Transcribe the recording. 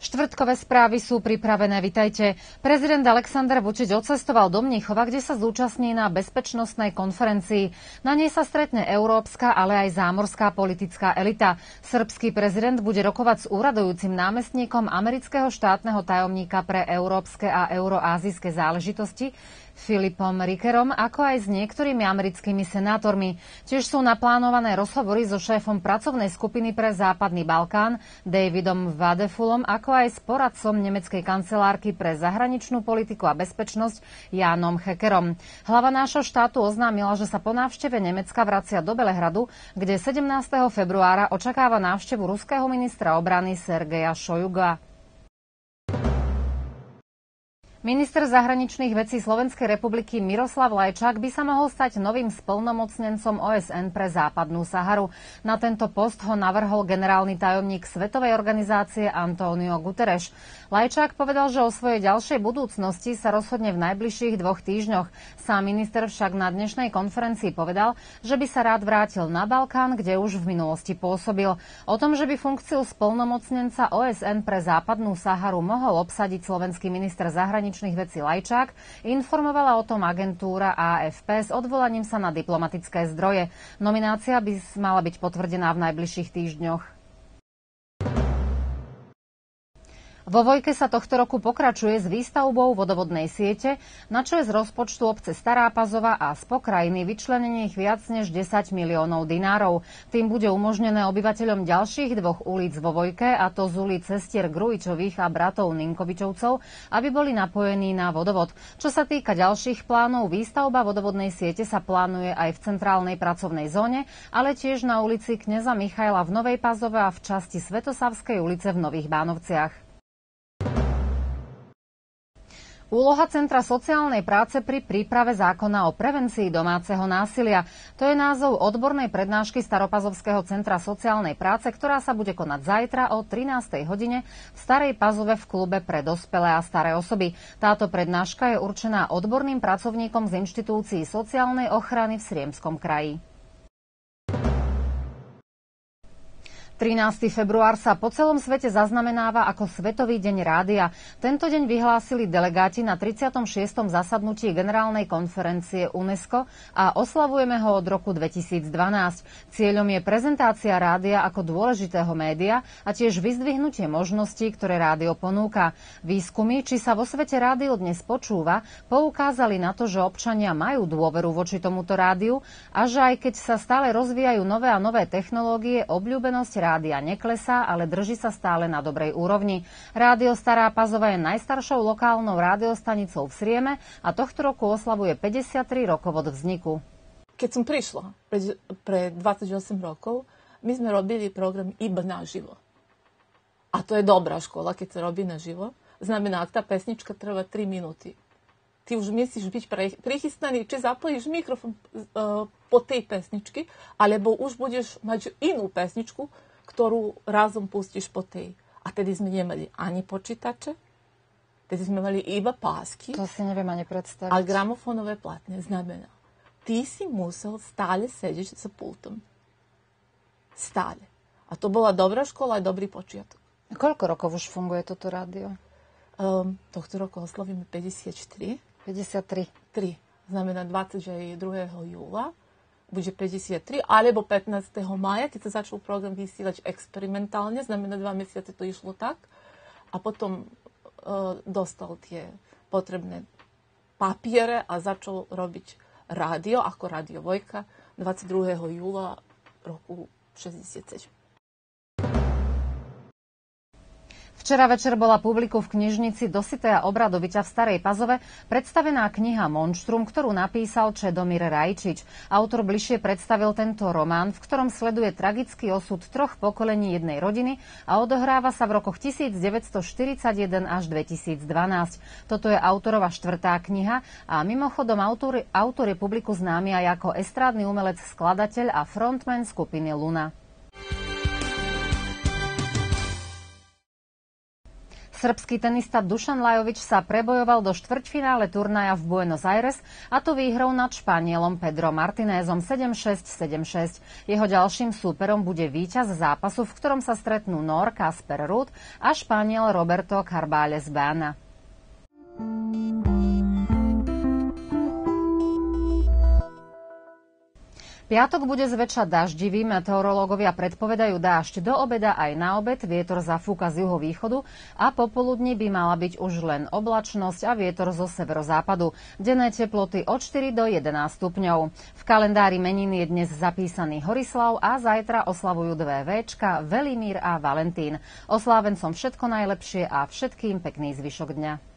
Štvrtkové správy sú pripravené, vitajte. Prezident Aleksandr Vučić odcestoval do Mníchova, kde sa zúčastní na bezpečnostnej konferencii. Na nej sa stretne európska, ale aj zámorská politická elita. Srbský prezident bude rokovať s úradujúcim námestníkom amerického štátneho tajomníka pre európske a euroázijské záležitosti Filipom Rickerom, ako aj s niektorými americkými senátormi. Tiež sú naplánované rozhovory so šéfom pracovnej skupiny pre Západný Balkán, Davidom Vadefulom, ako aj s poradcom nemeckej kancelárky pre zahraničnú politiku a bezpečnosť Jánom Hekerom. Hlava nášho štátu oznámila, že sa po návšteve Nemecka vracia do Belehradu, kde 17. februára očakáva návštevu ruského ministra obrany Sergeja Šojuga. Minister zahraničných vecí Slovenskej republiky Miroslav Lajčák by sa mohol stať novým splnomocnencom OSN pre západnú Saharu. Na tento post ho navrhol generálny tajomník Svetovej organizácie Antonio Guterres. Lajčák povedal, že o svojej ďalšej budúcnosti sa rozhodne v najbližších dvoch týždňoch. Sám minister však na dnešnej konferencii povedal, že by sa rád vrátil na Balkán, kde už v minulosti pôsobil. O tom, že by funkciu splnomocnenca OSN pre západnú Saharu mohol obsadiť slovenský minister zahraničných zahraničných vecí Lajčák informovala o tom agentúra AFP s odvolaním sa na diplomatické zdroje. Nominácia by mala byť potvrdená v najbližších týždňoch. Vo Vojke sa tohto roku pokračuje s výstavbou vodovodnej siete, na čo je z rozpočtu obce Stará Pazova a z pokrajiny vyčlenených viac než 10 miliónov dinárov. Tým bude umožnené obyvateľom ďalších dvoch ulic vo Vojke, a to z ulic cestier Grujičových a bratov Ninkovičovcov, aby boli napojení na vodovod. Čo sa týka ďalších plánov, výstavba vodovodnej siete sa plánuje aj v centrálnej pracovnej zóne, ale tiež na ulici Kneza Michaila v Novej Pazove a v časti Svetosavskej ulice v Nových Bánovciach. Úloha Centra sociálnej práce pri príprave zákona o prevencii domáceho násilia. To je názov odbornej prednášky Staropazovského Centra sociálnej práce, ktorá sa bude konať zajtra o 13. hodine v Starej Pazove v klube pre dospelé a staré osoby. Táto prednáška je určená odborným pracovníkom z inštitúcií sociálnej ochrany v Sriemskom kraji. 13. február sa po celom svete zaznamenáva ako Svetový deň rádia. Tento deň vyhlásili delegáti na 36. zasadnutí Generálnej konferencie UNESCO a oslavujeme ho od roku 2012. Cieľom je prezentácia rádia ako dôležitého média a tiež vyzdvihnutie možností, ktoré rádio ponúka. Výskumy, či sa vo svete rádio dnes počúva, poukázali na to, že občania majú dôveru voči tomuto rádiu a že aj keď sa stále rozvíjajú nové a nové technológie, obľúbenosť rádia neklesá, ale drží sa stále na dobrej úrovni. Rádio Stará Pazova je najstaršou lokálnou rádiostanicou v Srieme a tohto roku oslavuje 53 rokov od vzniku. Keď som prišla pre, pre 28 rokov, my sme robili program iba naživo. A to je dobrá škola, keď sa robí naživo. Znamená, ak tá pesnička trvá 3 minúty, ty už myslíš byť prichystaný, či zapojíš mikrofon uh, po tej pesničky, alebo už budeš mať inú pesničku, ktorú razom pustíš po tej. A tedy sme nemali ani počítače, tedy sme mali iba pásky. To si neviem ani predstaviť. A gramofónové platne znamená, ty si musel stále sedieť za pultom. Stále. A to bola dobrá škola a dobrý počiatok. A koľko rokov už funguje toto rádio? Um, tohto roku oslovíme 54. 53. 3. Znamená 22. júla bude 53, alebo 15. maja, keď sa začal program vysielať experimentálne, znamená dva mesiace to išlo tak. A potom uh, dostal tie potrebné papiere a začal robiť rádio, ako Rádio Vojka, 22. júla roku 67. Včera večer bola publiku v knižnici Dositeja Obradoviča v Starej Pazove predstavená kniha Monštrum, ktorú napísal Čedomír Rajčič. Autor bližšie predstavil tento román, v ktorom sleduje tragický osud troch pokolení jednej rodiny a odohráva sa v rokoch 1941 až 2012. Toto je autorova štvrtá kniha a mimochodom autor, autor je publiku známy aj ako estrádny umelec, skladateľ a frontman skupiny Luna. Srbský tenista Dušan Lajovič sa prebojoval do štvrťfinále turnaja v Buenos Aires a to výhrou nad Španielom Pedro Martinézom 7-6, 7-6. Jeho ďalším súperom bude víťaz zápasu, v ktorom sa stretnú Nor Kasper Ruud a Španiel Roberto Carbales Bana. Piatok bude zväčša daždivý, meteorológovia predpovedajú dážď do obeda aj na obed, vietor zafúka z juhovýchodu a popoludní by mala byť už len oblačnosť a vietor zo severozápadu. Denné teploty od 4 do 11 stupňov. V kalendári menín je dnes zapísaný Horislav a zajtra oslavujú dve Včka, Velimír a Valentín. Oslávencom všetko najlepšie a všetkým pekný zvyšok dňa.